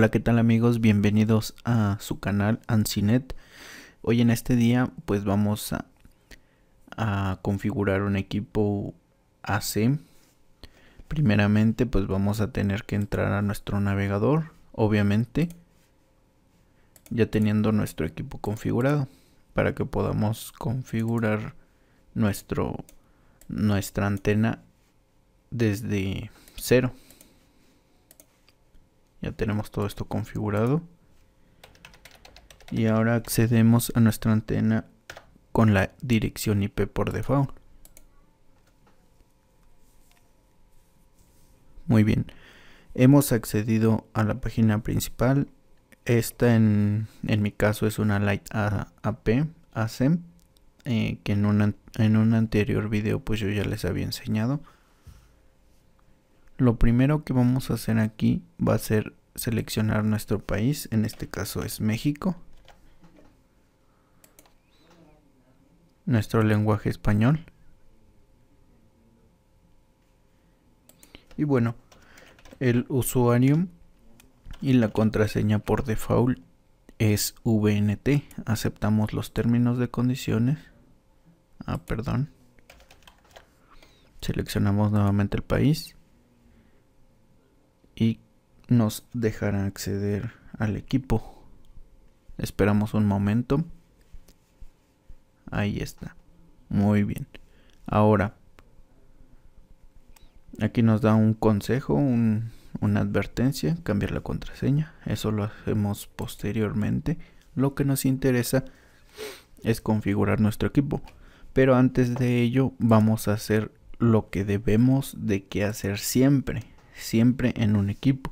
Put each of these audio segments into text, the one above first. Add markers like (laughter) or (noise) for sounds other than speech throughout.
Hola, ¿qué tal amigos? Bienvenidos a su canal Ancinet. Hoy en este día pues vamos a, configurar un equipo AC. Primeramente pues vamos a tener que entrar a nuestro navegador, obviamente, ya teniendo nuestro equipo configurado para que podamos configurar nuestro nuestra antena desde cero ya tenemos todo esto configurado. Y ahora accedemos a nuestra antena con la dirección IP por default. Muy bien. Hemos accedido a la página principal. Esta en, en mi caso es una Light AP AC eh, que en, en un anterior video pues yo ya les había enseñado lo primero que vamos a hacer aquí va a ser seleccionar nuestro país, en este caso es México. Nuestro lenguaje español. Y bueno, el usuario y la contraseña por default es VNT. Aceptamos los términos de condiciones. Ah, perdón. Seleccionamos nuevamente el país y nos dejará acceder al equipo. Esperamos un momento. Ahí está. Muy bien. Ahora, aquí nos da un consejo, una advertencia, cambiar la contraseña. Eso lo hacemos posteriormente. Lo que nos interesa es configurar nuestro equipo. Pero antes de ello vamos a hacer lo que debemos de que hacer siempre siempre en un equipo.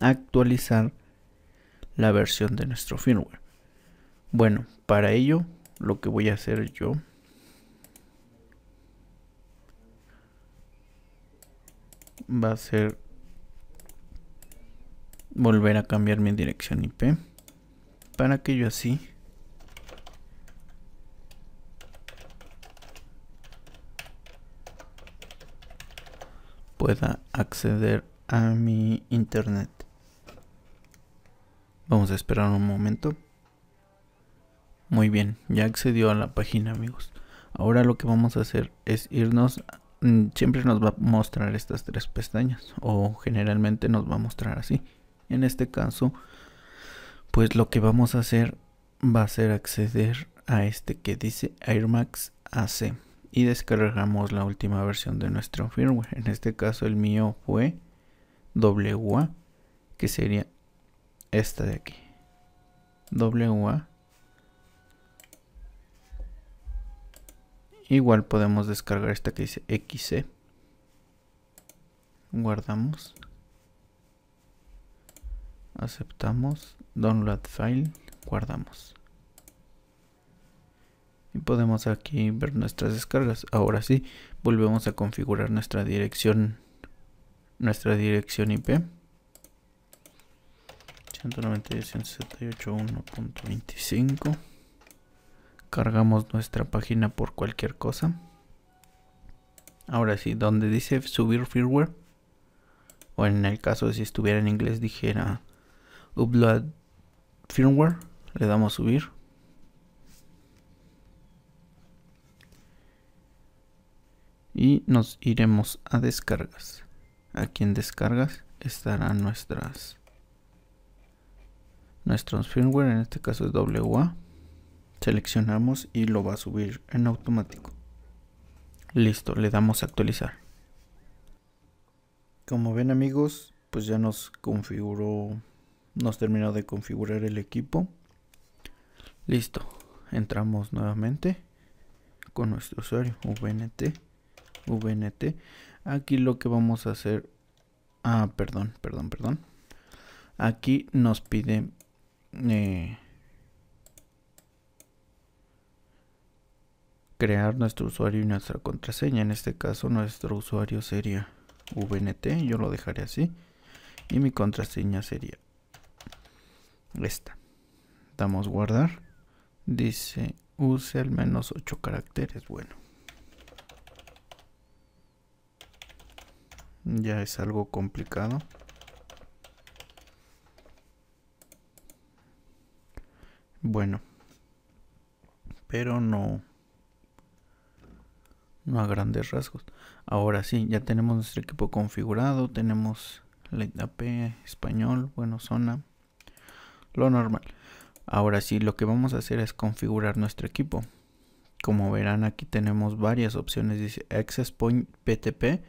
Actualizar la versión de nuestro firmware. Bueno, para ello lo que voy a hacer yo va a ser volver a cambiar mi dirección IP para que yo así pueda acceder a mi internet. Vamos a esperar un momento. Muy bien, ya accedió a la página amigos. Ahora lo que vamos a hacer es irnos, mm, siempre nos va a mostrar estas tres pestañas o generalmente nos va a mostrar así. En este caso, pues lo que vamos a hacer va a ser acceder a este que dice Airmax AC y descargamos la última versión de nuestro firmware. En este caso el mío fue WA, que sería esta de aquí. WA. Igual podemos descargar esta que dice XC. Guardamos. Aceptamos. Download file. Guardamos y podemos aquí ver nuestras descargas. Ahora sí volvemos a configurar nuestra dirección nuestra dirección IP 192.168.1.25 cargamos nuestra página por cualquier cosa. Ahora sí donde dice subir firmware o en el caso de si estuviera en inglés dijera upload firmware le damos subir y nos iremos a descargas. Aquí en descargas estarán nuestras nuestros firmware en este caso es WA seleccionamos y lo va a subir en automático. Listo le damos a actualizar. Como ven amigos pues ya nos configuró nos terminó de configurar el equipo. Listo entramos nuevamente con nuestro usuario VNT VNT. Aquí lo que vamos a hacer... Ah, perdón, perdón, perdón. Aquí nos pide... Eh, crear nuestro usuario y nuestra contraseña. En este caso nuestro usuario sería VNT. Yo lo dejaré así. Y mi contraseña sería esta. Damos guardar. Dice use al menos 8 caracteres. Bueno. Ya es algo complicado Bueno. Pero no no a grandes rasgos. Ahora sí, ya tenemos nuestro equipo configurado, tenemos la AP español, bueno, zona, lo normal. Ahora sí, lo que vamos a hacer es configurar nuestro equipo. Como verán, aquí tenemos varias opciones. Dice Access Point PTP,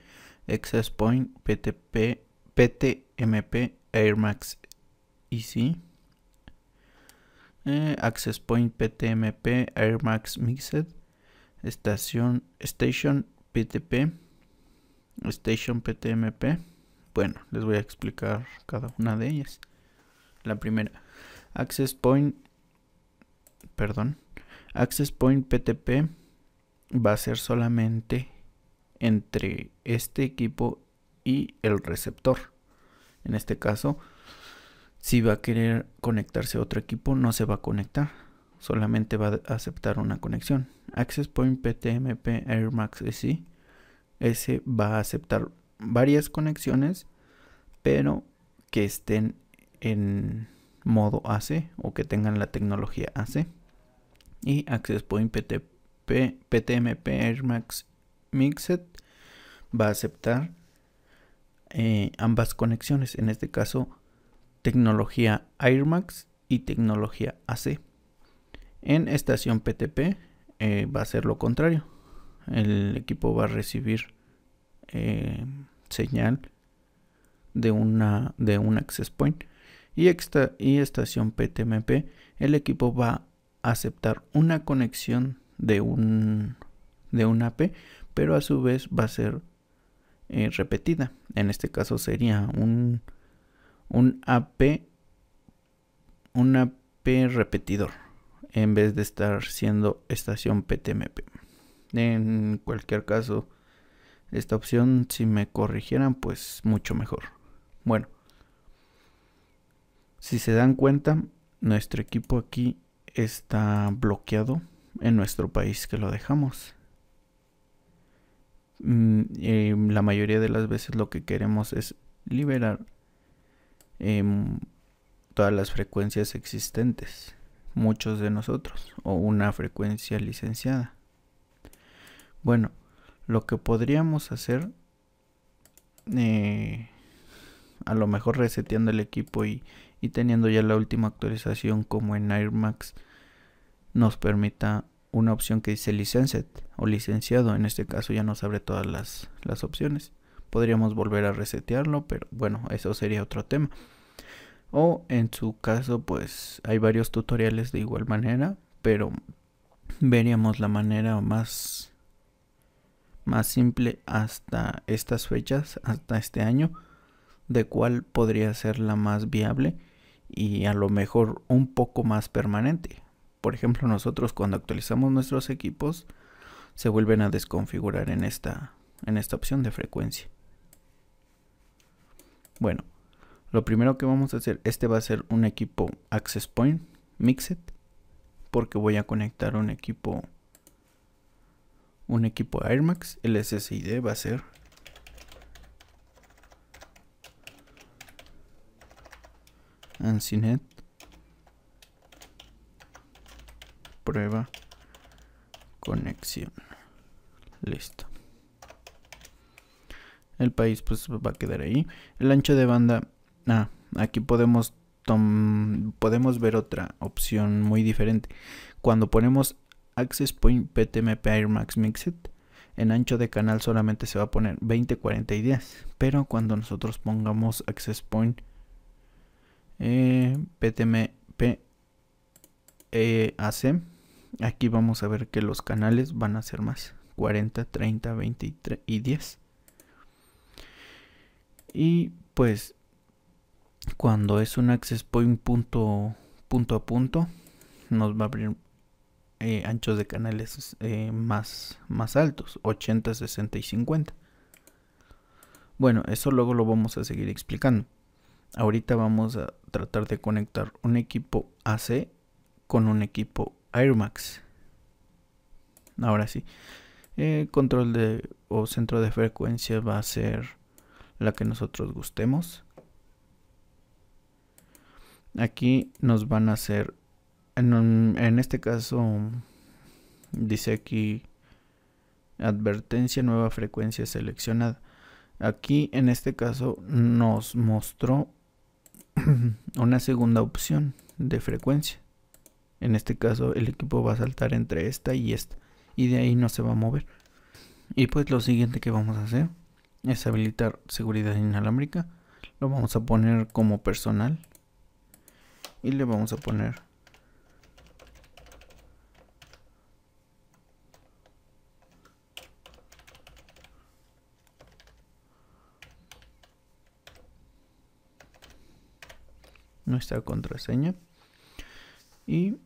Access Point PTP, PTMP, AirMax EC, eh, Access Point PTMP, AirMax Mixed, estación Station PTP, Station PTMP. Bueno, les voy a explicar cada una de ellas. La primera, Access Point, perdón, Access Point PTP va a ser solamente entre este equipo y el receptor. En este caso, si va a querer conectarse a otro equipo, no se va a conectar solamente va a aceptar una conexión. Access Point PTMP AirMax SI ese va a aceptar varias conexiones, pero que estén en modo AC o que tengan la tecnología AC. Y Access Point PTMP AirMax Mixed va a aceptar eh, ambas conexiones, en este caso tecnología AirMax y tecnología AC. En estación PTP eh, va a ser lo contrario. El equipo va a recibir eh, señal de una de un access point y, y estación PTMP el equipo va a aceptar una conexión de un de un AP pero a su vez va a ser eh, repetida en este caso sería un un AP un AP repetidor en vez de estar siendo estación PTMP. En cualquier caso, esta opción, si me corrigieran, pues mucho mejor. Bueno, si se dan cuenta, nuestro equipo aquí está bloqueado en nuestro país que lo dejamos. Mm, la mayoría de las veces lo que queremos es liberar em, todas las frecuencias existentes muchos de nosotros o una frecuencia licenciada. Bueno, lo que podríamos hacer, eh, a lo mejor reseteando el equipo y, y, teniendo ya la última actualización como en AirMax, nos permita una opción que dice licensed o licenciado. En este caso ya nos abre todas las, las opciones. Podríamos volver a resetearlo, pero bueno, eso sería otro tema. O en su caso, pues hay varios tutoriales de igual manera, pero veríamos la manera más más simple hasta estas fechas, hasta este año, de cuál podría ser la más viable y a lo mejor un poco más permanente. Por ejemplo, nosotros cuando actualizamos nuestros equipos se vuelven a desconfigurar en esta en esta opción de frecuencia. Bueno, lo primero que vamos a hacer, este va a ser un equipo Access Point Mixed. Porque voy a conectar un equipo un equipo AirMax. El SSID va a ser Ancinet prueba conexión listo el país pues va a quedar ahí el ancho de banda Ah, aquí podemos, podemos ver otra opción muy diferente. Cuando ponemos Access Point PTMP Air Max Mixed, en ancho de canal solamente se va a poner 20, 40 y 10. Pero cuando nosotros pongamos Access Point eh, PTMP eh, AC, aquí vamos a ver que los canales van a ser más. 40, 30, 20 y 10. Y pues cuando es un access point punto, punto a punto, nos va a abrir eh, anchos de canales eh, más, altos, 80, 60 y 50. Bueno, eso luego lo vamos a seguir explicando. Ahorita vamos a tratar de conectar un equipo AC con un equipo AirMax. Ahora sí, el control de o centro de frecuencia va a ser la que nosotros gustemos. Aquí nos van a hacer en, en este caso dice aquí advertencia nueva frecuencia seleccionada aquí en este caso nos mostró (clears throat) una segunda opción de frecuencia en este caso el equipo va a saltar entre esta y esta y de ahí no se va a mover. Y pues lo siguiente que vamos a hacer es habilitar seguridad inalámbrica. Lo vamos a poner como personal. Y le vamos a poner nuestra contraseña. Y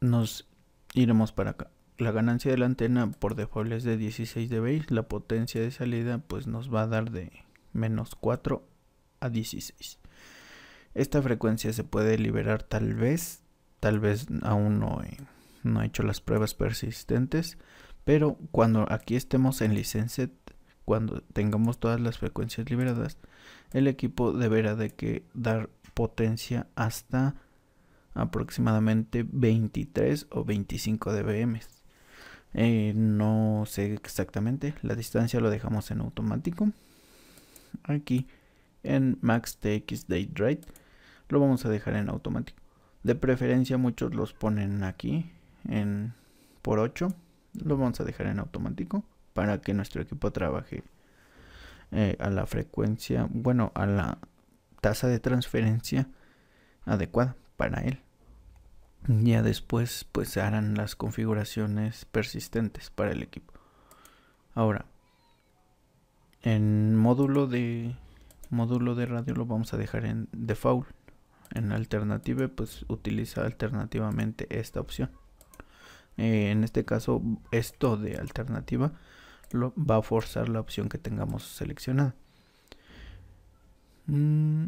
nos iremos para acá. La ganancia de la antena por default es de 16 dB la potencia de salida pues nos va a dar de menos 4 a 16 esta frecuencia se puede liberar tal vez tal vez aún no he, no he hecho las pruebas persistentes pero cuando aquí estemos en licencia cuando tengamos todas las frecuencias liberadas el equipo deberá de que dar potencia hasta aproximadamente 23 o 25 dBm. Eh, no sé exactamente, la distancia lo dejamos en automático. Aquí en Max TX Date Rate lo vamos a dejar en automático. De preferencia muchos los ponen aquí en por 8. Lo vamos a dejar en automático para que nuestro equipo trabaje eh, a la frecuencia, bueno, a la tasa de transferencia adecuada para él. Ya después pues se harán las configuraciones persistentes para el equipo. Ahora, en módulo de módulo de radio lo vamos a dejar en default. En alternativa pues utiliza alternativamente esta opción. Eh, en este caso esto de alternativa lo va a forzar la opción que tengamos seleccionada. Mm,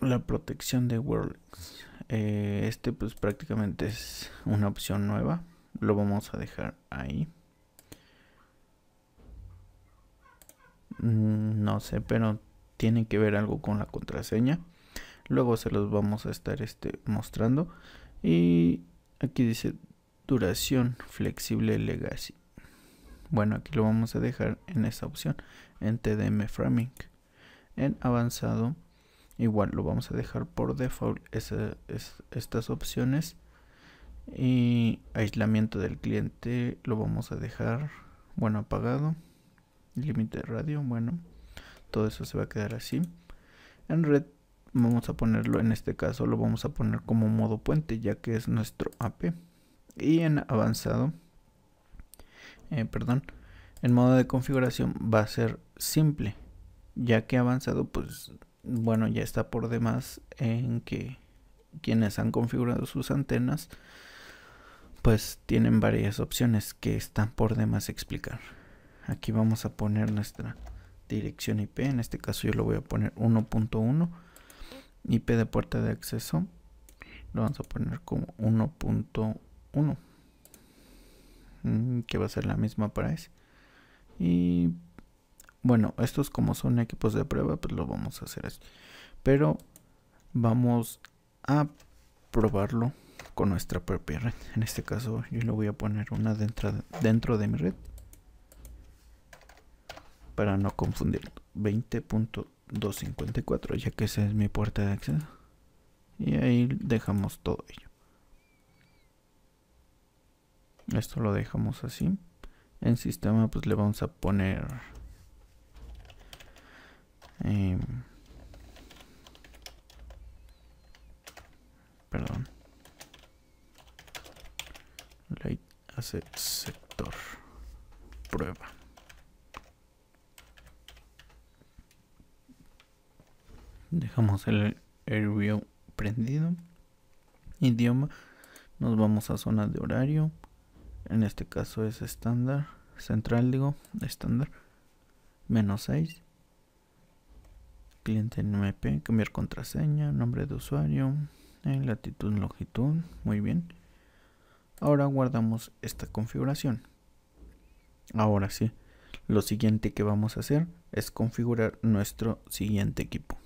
la protección de WordX. Eh, este pues prácticamente es una opción nueva. Lo vamos a dejar ahí. Mm, no sé, pero tiene que ver algo con la contraseña. Luego se los vamos a estar este, mostrando. Y aquí dice duración flexible legacy. Bueno, aquí lo vamos a dejar en esa opción en TDM Framing. En avanzado igual lo vamos a dejar por default estas opciones. Y aislamiento del cliente lo vamos a dejar bueno apagado. Límite de radio bueno todo eso se va a quedar así. En red vamos a ponerlo en este caso lo vamos a poner como modo puente ya que es nuestro AP y en avanzado eh, perdón en modo de configuración va a ser simple ya que avanzado pues bueno, ya está por demás en que quienes han configurado sus antenas pues tienen varias opciones que están por demás explicar. Aquí vamos a poner nuestra dirección IP, en este caso yo lo voy a poner 1.1 IP de puerta de acceso lo vamos a poner como 1.1 mm, que va a ser la misma para ese y bueno, estos como son equipos de prueba, pues lo vamos a hacer así. Pero vamos a probarlo con nuestra propia red. En este caso yo le voy a poner una dentro de, dentro de mi red. Para no confundir. 20.254 ya que esa es mi puerta de acceso. Y ahí dejamos todo ello. Esto lo dejamos así. En sistema pues le vamos a poner eh, perdón. Sector. Prueba. Dejamos el AirView prendido. Idioma. Nos vamos a zona de horario. En este caso es estándar. Central digo. Estándar. Menos 6 cliente en MP, cambiar contraseña, nombre de usuario, en latitud, longitud, muy bien. Ahora guardamos esta configuración. Ahora sí, lo siguiente que vamos a hacer es configurar nuestro siguiente equipo.